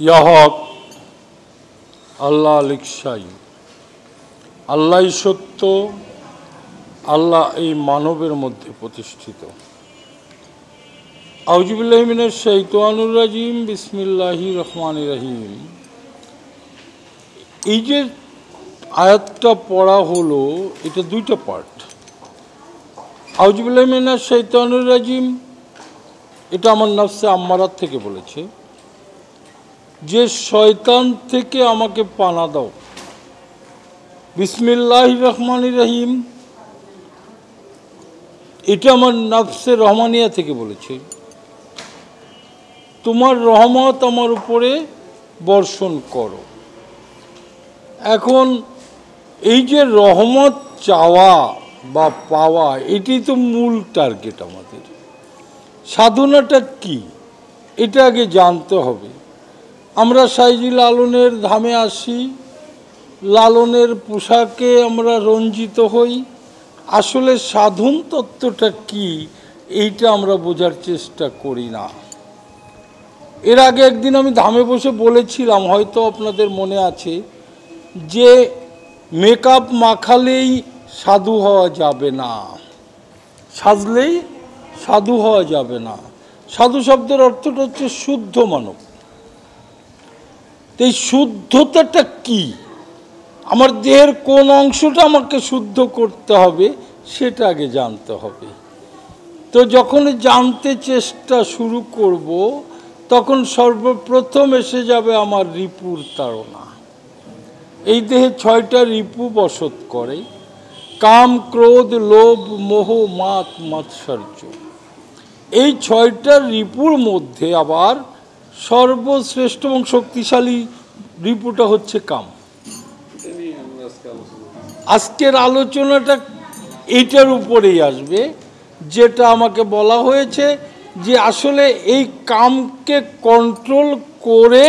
ইয়াহক আল্লাহ লিকসাই আল্লাহ সত্য, আল্লাহ এই মানবের মধ্যে প্রতিষ্ঠিত। আউজিবুল্লাহমিনের শৈতানুর রাজিম বিসমিল্লাহি রহমান রহিম। এই যে আয়াতটা পড়া হলো, এটা দুইটা পার্ট আউজিবুল্লাহমিনের শৈতানুর রাজিম, এটা আমার নফসে আম্মারাত থেকে বলেছে। যে শয়তান থেকে আমাকে পানা দাও। বিসমিল্লাহ রহমান রহিম। এটা আমার নফসে রহমানিয়া থেকে বলেছে। তোমার রহমত আমার উপরে বর্ষণ করো। এখন এই যে রহমত চাওয়া বা পাওয়া এটি তো মূল টার্গেট আমাদের। সাধনাটা কি? এটা আগে জানতে হবে। আমরা সাইজি লালনের ধামে আসি। লালনের পোশাকে আমরা রঞ্জিত হই। আসলে সাধন তত্ত্বটা কি, এইটা আমরা বোঝার চেষ্টা করি না। এর আগে একদিন আমি ধামে বসে বলেছিলাম, হয়তো আপনাদের মনে আছে, যে মেকআপ মাখালেই সাধু হওয়া যাবে না। সাজলেই সাধু হওয়া যাবে না। সাধু শব্দের অর্থটা হচ্ছে শুদ্ধ মানব। এই শুদ্ধতাটা কি? আমার দেহের কোন অংশটা আমাকে শুদ্ধ করতে হবে সেটা আগে জানতে হবে। তো যখন জানতে চেষ্টা শুরু করব, তখন সর্বপ্রথম এসে যাবে আমার রিপুর তাড়না। এই দেহে ছয়টা রিপু বসত করে, কাম, ক্রোধ, লোভ, মোহ, মাত, মাৎসর্য। এই ছয়টা রিপুর মধ্যে আবার সর্বশ্রেষ্ঠ এবং শক্তিশালী রিপুটা হচ্ছে কাম। আজকের আলোচনাটা এইটার উপরেই আসবে, যেটা আমাকে বলা হয়েছে যে আসলে এই কামকে কন্ট্রোল করে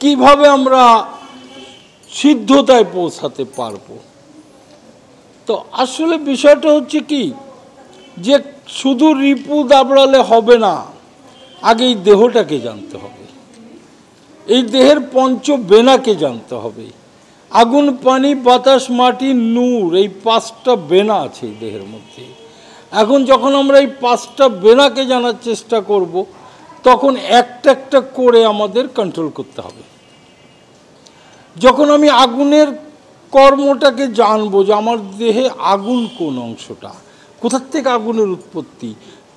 কীভাবে আমরা সিদ্ধতায় পৌঁছাতে পারব। তো আসলে বিষয়টা হচ্ছে কি, যে শুধু রিপু দাবড়ালে হবে না আগে এই দেহটাকে জানতে হবে। এই দেহের পঞ্চ বেনাকে জানতে হবে। আগুন, পানি, বাতাস, মাটি, নূর, এই পাঁচটা বেনা আছে এই দেহের মধ্যে। এখন যখন আমরা এই পাঁচটা বেনাকে জানার চেষ্টা করব, তখন একটা একটা করে আমাদের কন্ট্রোল করতে হবে। যখন আমি আগুনের কর্মটাকে জানব যে আমার দেহে আগুন কোন অংশটা, কোথার থেকে আগুনের উৎপত্তি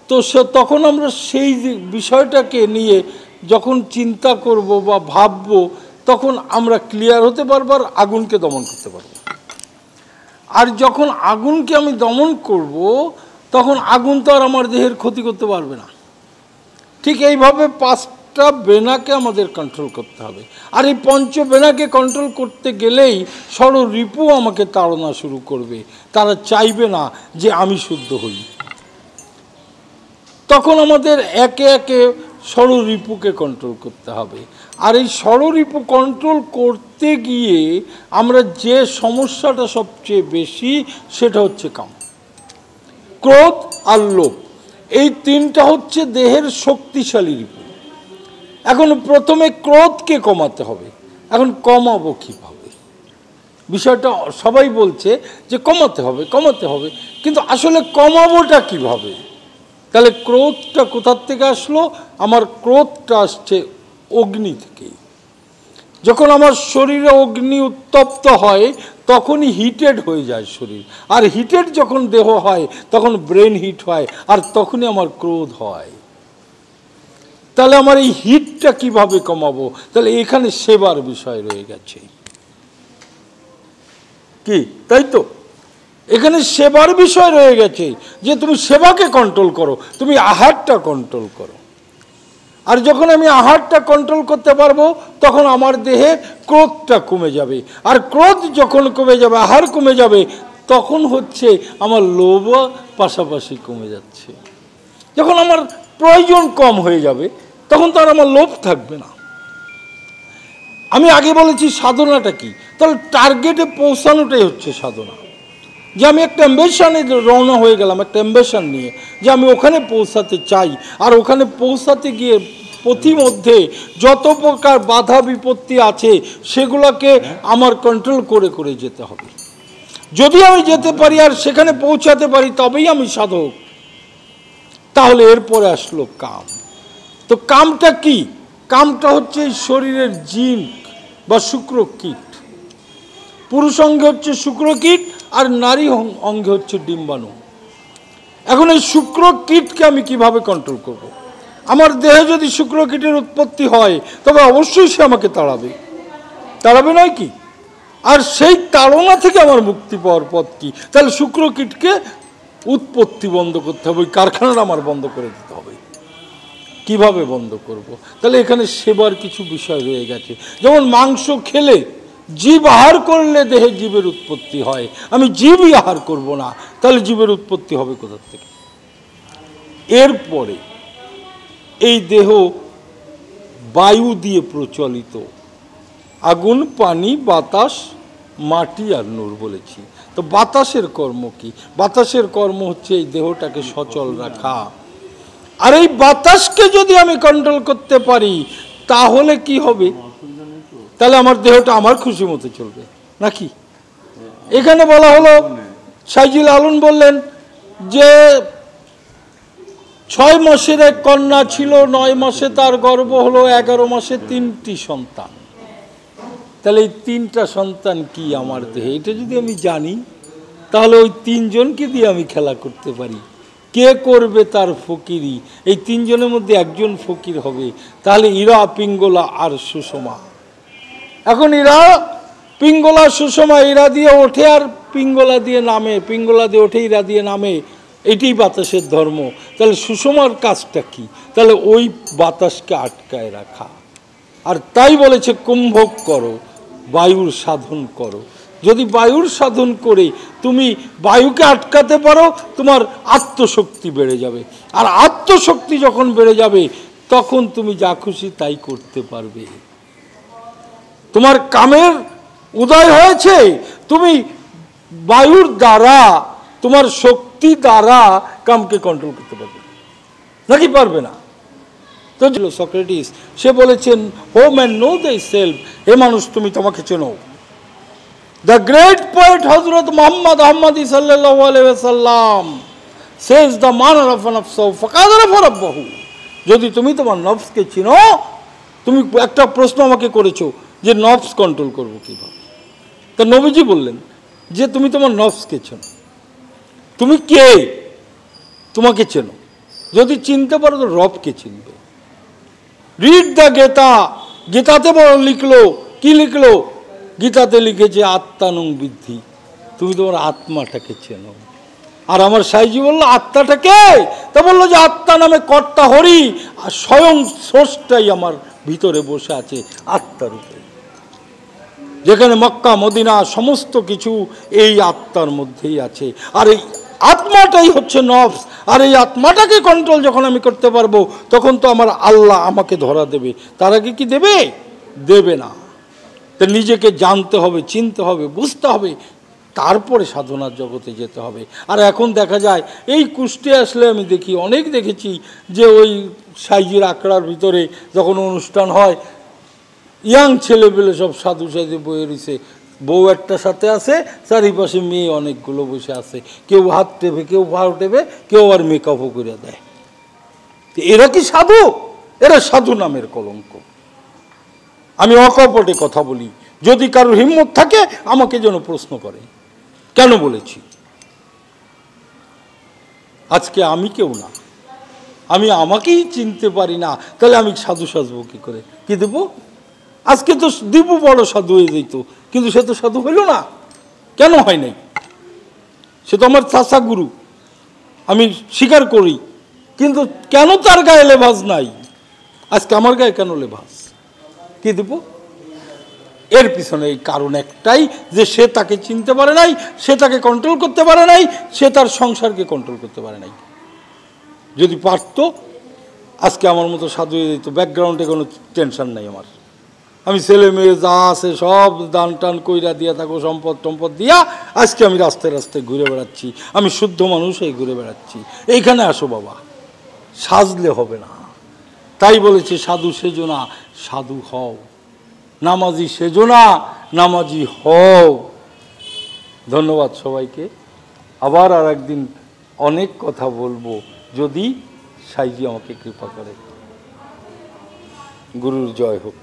তো সে তখন আমরা সেই বিষয়টাকে নিয়ে যখন চিন্তা করব বা ভাববো, তখন আমরা ক্লিয়ার হতে পারব আর আগুনকে দমন করতে পারব। আর যখন আগুনকে আমি দমন করব, তখন আগুন তো আর আমার দেহের ক্ষতি করতে পারবে না। ঠিক এইভাবে পাঁচটা বেনাকে আমাদের কন্ট্রোল করতে হবে। আর এই পঞ্চ বেনাকে কন্ট্রোল করতে গেলেই সর রিপু আমাকে তাড়না শুরু করবে। তারা চাইবে না যে আমি শুদ্ধ হই। তখন আমাদের একে একে ষড়রিপুকে কন্ট্রোল করতে হবে। আর এই ষড়রিপু কন্ট্রোল করতে গিয়ে আমরা যে সমস্যাটা সবচেয়ে বেশি সেটা হচ্ছে কাম। ক্রোধ আর লোভ, এই তিনটা হচ্ছে দেহের শক্তিশালী রিপু। এখন প্রথমে ক্রোধকে কমাতে হবে, এখন কমাবো কীভাবে? বিষয়টা সবাই বলছে যে কমাতে হবে কমাতে হবে, কিন্তু আসলে কমাবোটা কীভাবে? তাহলে ক্রোধটা কোথার থেকে আসলো? আমার ক্রোধটা আসছে অগ্নি থেকেই। যখন আমার শরীরে অগ্নি উত্তপ্ত হয়, তখনই হিটেড হয়ে যায় শরীর। আর হিটেড যখন দেহ হয়, তখন ব্রেন হিট হয়, আর তখনই আমার ক্রোধ হয়। তাহলে আমার এই হিটটা কীভাবে কমাবো? তাহলে এখানে সেবার বিষয় রয়ে গেছে। কি? তাই তো? এখানে সেবার বিষয় রয়ে গেছে যে তুমি সেবাকে কন্ট্রোল করো, তুমি আহারটা কন্ট্রোল করো। আর যখন আমি আহারটা কন্ট্রোল করতে পারব, তখন আমার দেহে ক্রোধটা কমে যাবে। আর ক্রোধ যখন কমে যাবে, আহার কমে যাবে, তখন হচ্ছে আমার লোভ পাশাপাশি কমে যাচ্ছে। যখন আমার প্রয়োজন কম হয়ে যাবে, তখন তো আর আমার লোভ থাকবে না। আমি আগে বলেছি সাধনাটা কি? তাহলে টার্গেটে পৌঁছানোটাই হচ্ছে সাধনা। যে আমি একটা অ্যাম্বেশনে রওনা হয়ে গেলাম, একটা অ্যাম্বেশন নিয়ে। যে আমি ওখানে পৌঁছাতে চাই। আর ওখানে পৌঁছাতে গিয়ে পথিমধ্যে যত প্রকার বাধা বিপত্তি আছে, সেগুলোকে আমার কন্ট্রোল করে করে যেতে হবে। যদি আমি যেতে পারি আর সেখানে পৌঁছাতে পারি, তবেই আমি সাধক। তাহলে এরপরে আসলো কাম। তো কামটা কি? কামটা হচ্ছে শরীরের জিঙ্ক বা শুক্র কীট। পুরুষ অঙ্গে হচ্ছে শুক্র কীট আর নারী অঙ্গে হচ্ছে ডিম্বাণু। এখন এই শুক্র কীটকে আমি কীভাবে কন্ট্রোল করব। আমার দেহে যদি শুক্র কীটের উৎপত্তি হয়, তবে অবশ্যই সে আমাকে তাড়াবে। তাড়াবে নয় কি? আর সেই তাড়না থেকে আমার মুক্তি পাওয়ার পথ কী? তাহলে শুক্র কীটকে উৎপত্তি বন্ধ করতে হবে, ওই কারখানাটা আমার বন্ধ করে দিতে হবে। কীভাবে বন্ধ করব। তাহলে এখানে সেবার কিছু বিষয় রয়ে গেছে। যেমন মাংস খেলে জীব আহার করলে দেহে জীবের উৎপত্তি হয়। আমি জীবই আহার করব না, তাহলে জীবের উৎপত্তি হবে কোথার থেকে? এরপরে এই দেহ বায়ু দিয়ে প্রচলিত। আগুন, পানি, বাতাস, মাটি আর নূর বলেছি। তো বাতাসের কর্ম কি? বাতাসের কর্ম হচ্ছে এই দেহটাকে সচল রাখা। আর এই বাতাসকে যদি আমি কন্ট্রোল করতে পারি, তাহলে কি হবে? তাহলে আমার দেহটা আমার খুশি মতো চলবে। নাকি? এখানে বলা হলো, সাইজুল আলম বললেন যে ছয় মাসের এক কন্যা ছিল, নয় মাসে তার গর্ব হলো, এগারো মাসে তিনটি সন্তান। তাহলে এই তিনটা সন্তান কি আমার দেহে? এটা যদি আমি জানি, তাহলে ওই তিনজনকে দিয়ে আমি খেলা করতে পারি। কে করবে তার ফকিরি? এই তিনজনের মধ্যে একজন ফকির হবে, তাহলে ইরা পিঙ্গলা আর সুষমা। এখন এরা পিঙ্গলা সুষমা এরা দিয়ে ওঠে আর পিঙ্গলা দিয়ে নামে, পিঙ্গলা দিয়ে ওঠে, এরা দিয়ে নামে। এটাই বাতাসের ধর্ম। তাহলে সুষমার কাজটা কি? তাহলে ওই বাতাসকে আটকায় রাখা। আর তাই বলেছে, কুম্ভক করো, বায়ুর সাধন করো। যদি বায়ুর সাধন করে, তুমি বায়ুকে আটকাতে পারো, তোমার আত্মশক্তি বেড়ে যাবে। আর আত্মশক্তি যখন বেড়ে যাবে, তখন তুমি যা খুশি তাই করতে পারবে। তোমার কামের উদয় হয়েছে। তুমি বায়ুর দ্বারা, তোমার শক্তি দ্বারা কামকে কন্ট্রোল করতে পারবে। নাকি পারবে না? তো ছিল সক্রেটিস, সে বলেছেন home and know the self হে মানুষ, তুমি তোমাকে চেনো। দ্য গ্রেট পোয়েট হজরত মোহাম্মদ আহমদ সাল্লাহ আলাইসাল্লাম সেজ দ্য মান অফ নফস ফকাদার বহু যদি তুমি তোমার নফসকে চিনো, তুমি একটা প্রশ্ন আমাকে করেছ যে নফস কন্ট্রোল করব কীভাবে? তা নবীজি বললেন, যে তুমি তোমার নফসকে চেনো। তুমি কে? তোমাকে চেনো। যদি চিনতে পারো তো রবকে চিনবে। রিড দ্য গীতা গীতাতে বড় লিখলো। কি লিখলো? গীতাতে লিখেছে, আত্মানুং বৃদ্ধি। তুমি তোমার আত্মাটাকে চেনো। আর আমার সাইজি বলল আত্মাটাকে তা বলল যে আত্মা নামে কর্তা হরি, আর স্বয়ং স্রষ্টাই আমার ভিতরে বসে আছে আত্মার উপরে যেখানে মক্কা, মদিনা সমস্ত কিছু এই আত্মার মধ্যেই আছে। আর এই আত্মাটাই হচ্ছে নফস। আর এই আত্মাটাকে কন্ট্রোল যখন আমি করতে পারব, তখন তো আমার আল্লাহ আমাকে ধরা দেবে। তার আগে কি দেবে? দেবে না। তো নিজেকে জানতে হবে, চিনতে হবে, বুঝতে হবে। তারপরে সাধনার জগতে যেতে হবে। আর এখন দেখা যায়, এই কুষ্টে আসলে আমি দেখি, অনেক দেখেছি যে ওই সাইজির আঁকড়ার ভিতরে যখন অনুষ্ঠান হয় ইয়াং ছেলেপেলে সব সাধু সাধু বয়ে রয়েছে বউ একটা সাথে আছে, চারিপাশে মেয়ে অনেকগুলো বসে আছে। কেউ হাত টেপে, কেউ ভাও টেপে, কেউ আর মেকআপও করে দেয়। এরা কি সাধু? এরা সাধু নামের কলঙ্ক। আমি অকপটে কথা বলি। যদি কারোর হিম্মত থাকে, আমাকে যেন প্রশ্ন করে। কেন বলেছি? আজকে আমি কেউ না। আমি আমাকেই চিনতে পারি না। তাহলে আমি সাধু সাজবো কি করে? কি দেবো? আজকে তো দীপু বড় সাধু হয়ে যেত, কিন্তু সে তো সাধু হইল না। কেন হয় নাই? সে তো আমার চাষা গুরু, আমি স্বীকার করি, কিন্তু কেন তার গায়ে লেভাস নাই? আজকে আমার গায়ে কেন লেভাস কি দেব? এর পিছনে এই কারণ একটাই, যে সে তাকে চিনতে পারে নাই, সে তাকে কন্ট্রোল করতে পারে নাই, সে তার সংসারকে কন্ট্রোল করতে পারে নাই। যদি পারতো, আজকে আমার মতো সাধু হয়ে যেত ব্যাকগ্রাউন্ডে কোনো টেনশন নাই আমার। আমি ছেলে মেয়ে যা আছে সব দান টান কইরা দিয়া থাকো, সম্পদ টম্পদ দিয়া, আজকে আমি রাস্তায় রাস্তায় ঘুরে বেড়াচ্ছি। আমি শুদ্ধ মানুষ এই ঘুরে বেড়াচ্ছি। এইখানে আসো বাবা। সাজলে হবে না। তাই বলেছে, সাধু সেজো না, সাধু হও। নামাজি সেজো না, নামাজি হও। ধন্যবাদ সবাইকে। আবার আর একদিন অনেক কথা বলব, যদি সাইজি আমাকে কৃপা করে। গুরুর জয় হোক।